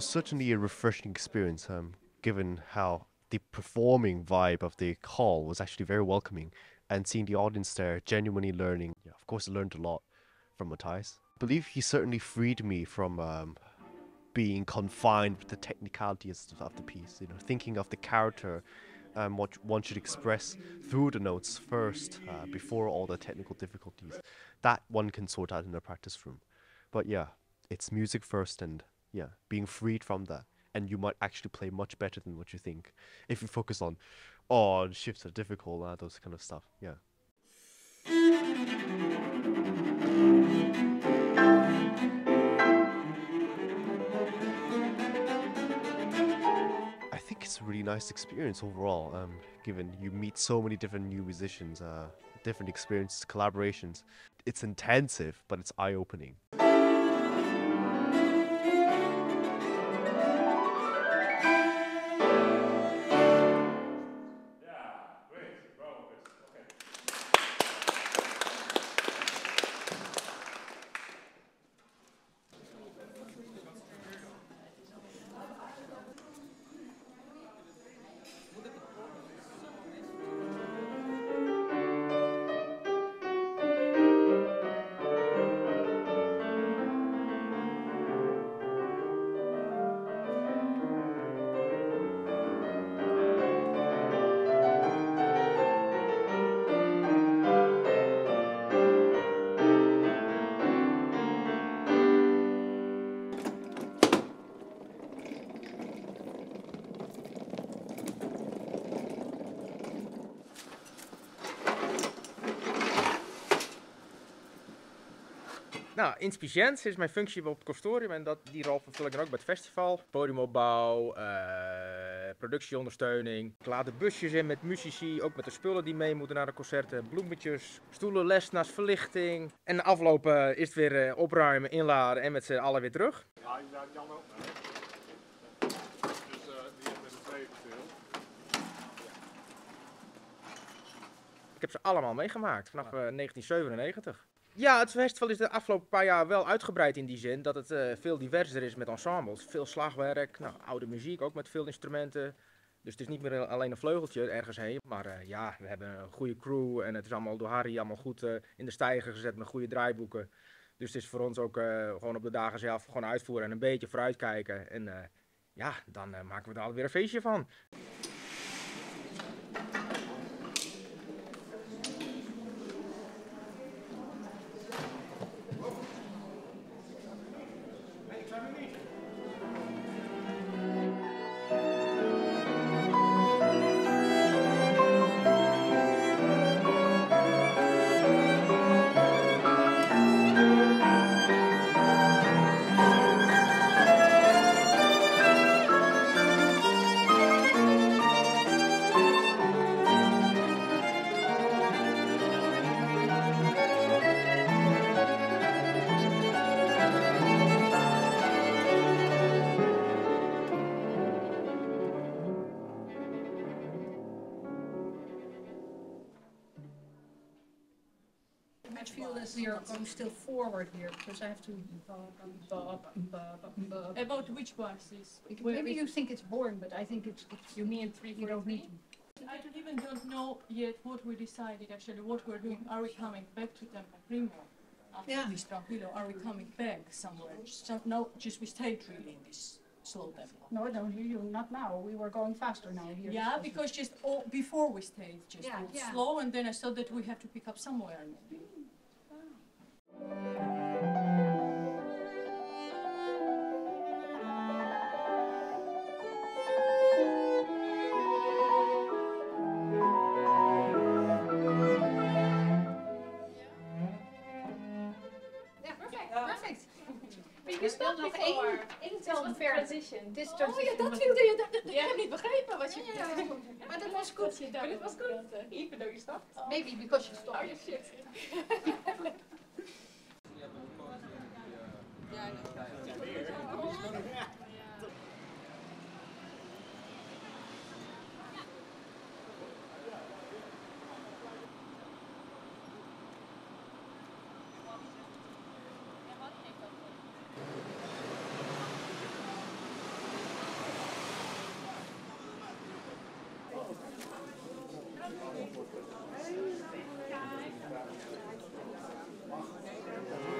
was certainly a refreshing experience, um, given how the performing vibe of the call was actually very welcoming, and seeing the audience there genuinely learning. Yeah, of course, I learned a lot from Matthias. I believe he certainly freed me from um, being confined with the technicalities of the piece. You know, thinking of the character, um, what one should express through the notes first, uh, before all the technical difficulties. That one can sort out in the practice room. But yeah, it's music first, and yeah, being freed from that, and you might actually play much better than what you think if you focus on, oh, shifts are difficult, uh, those kind of stuff. Yeah. I think it's a really nice experience overall. Um, given you meet so many different new musicians, uh, different experiences, collaborations. It's intensive, but it's eye-opening. Nou, inspiciënt is mijn functie op het consortium en dat, die rol vervul ik dan ook bij het festival. Podiumopbouw, eh, productieondersteuning. Ik laat de busjes in met muzici, ook met de spullen die mee moeten naar de concerten. Bloemetjes, stoelen, lesnaars, verlichting. En de afloop is het weer eh, opruimen, inladen en met z'n allen weer terug. Ja, inderdaad, Jan ook. Dus eh, die. Ik heb ze allemaal meegemaakt vanaf eh, 1997. Ja, het festival is de afgelopen paar jaar wel uitgebreid in die zin dat het eh, veel diverser is met ensembles. Veel slagwerk, nou, oude muziek ook met veel instrumenten. Dus het is niet meer alleen een vleugeltje ergens heen. Maar eh, ja, we hebben een goede crew en het is allemaal door Harry allemaal goed eh, in de stijger gezet met goede draaiboeken. Dus het is voor ons ook gewoon op de dagen zelf gewoon uitvoeren en een beetje vooruitkijken. En ja, dan maken we er alweer een feestje van. examination. I feel that we are going still forward here because I have to. About which parts is? Maybe you think it's boring, but I think it's. it's You mean three, you don't need. I don't even don't know yet what we decided actually, what we're doing. Are we coming back to Tempo Primo? After Yeah. this Tranquilo, are we coming back somewhere? So, no, just we stayed really in this slow tempo. No, I don't hear you. Not now. We were going faster now here. Yeah, because just all, before we stayed just Yeah, yeah. slow and then I thought that we have to pick up somewhere maybe. Transition. Oh ja, dat wilde je. Dat, Ik heb niet begrepen wat je ja. Maar dat was goed. Dat was goed. Even though you stopped. Maybe because you stopped. Oh, Yeah, I know. Thank you.